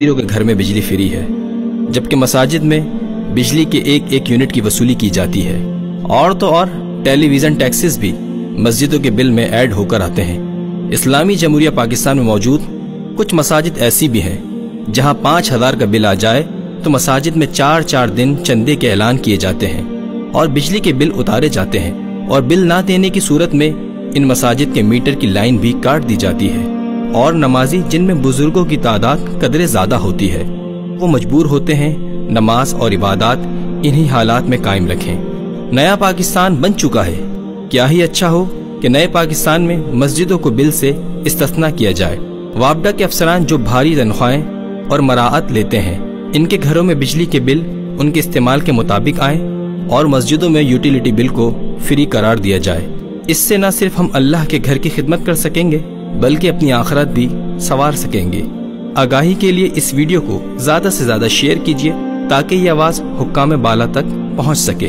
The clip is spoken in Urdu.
کے گھر میں بجلی فری ہے، جبکہ مساجد میں بجلی کے ایک ایک یونٹ کی وصولی کی جاتی ہے۔ اور تو اور ٹیلی ویژن ٹیکسز بھی مسجدوں کے بل میں ایڈ ہو کر آتے ہیں۔ اسلامی جمہوریہ پاکستان میں موجود کچھ مساجد ایسی بھی ہیں، جہاں پانچ ہزار کا بل آ جائے تو مساجد میں چار چار دن چندے کے اعلان کیے جاتے ہیں اور بجلی کے بل اتارے جاتے ہیں۔ اور بل نہ دینے کی صورت میں ان مساجد کے میٹر کی لائن بھی کاٹ دی جاتی ہے۔ اور نمازی جن میں بزرگوں کی تعداد قدرے زیادہ ہوتی ہے، وہ مجبور ہوتے ہیں نماز اور عبادات انہی حالات میں قائم رکھیں۔ نیا پاکستان بن چکا ہے۔ کیا ہی اچھا ہو کہ نئے پاکستان میں مسجدوں کو بل سے استثنا کیا جائے۔ وابڈا کے افسران جو بھاری تنخواہیں اور مراعت لیتے ہیں، ان کے گھروں میں بجلی کے بل ان کے استعمال کے مطابق آئیں اور مسجدوں میں یوٹیلیٹی بل کو فری قرار دیا جائے۔ اس سے نہ صرف ہم اللہ کے گھر کی خدمت کر سکیں گے بلکہ اپنی آخرت بھی سوار سکیں گے۔ آگاہی کے لیے اس ویڈیو کو زیادہ سے زیادہ شیئر کیجیے تاکہ یہ آواز حکام بالا تک پہنچ سکے۔